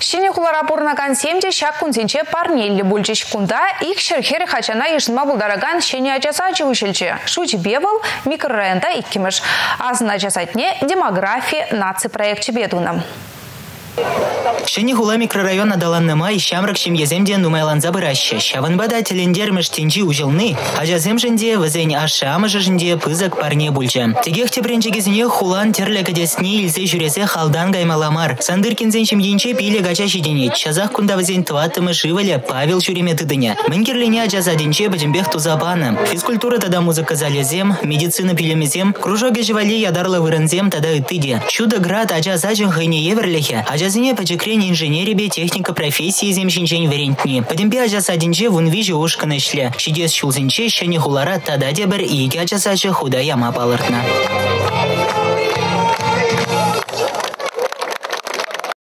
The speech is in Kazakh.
Шене хулара пурнакан семде шак кунсенче парнелле бульчиш кунда их шерхер хачана ешнма булдараган шене ачасачы училче. Шуч бевал микрорайонда иккимыш. Азна ачасатне демография наци проект бедунам. Шыны хула микрорайона даланныма ищамрак шемьеземде нумайланза быраща. Шаванбада телендермеш тенжи ужылны, а жазем жінде візен ашамыжы жінде пызык парне бульча. Тегех тепренчегезіне хулан терлі кадесне илсе жүресе халдан гаймаламар. Сандыркинзен шемьенче пиле гача шидене. Чазах кунда візен тватымы живале Павел шуреме тыдыня. Мінкерліне ажазаденче бәдімбех тузабаны. Физкультура тада музыка залезем, медицина пилемезем, кружоге живали ядарлы вырынзем тада ытыде. Чудо град ажазажын хайне еверлехе, ажазине пачекрен инженеребе техника профессии земшинчен верентни. Падемпе ажаса динче вун вижи ушканы шле. Шидес шулзинче шани хулара тада дебір иеге ажасачы худа яма балыртна.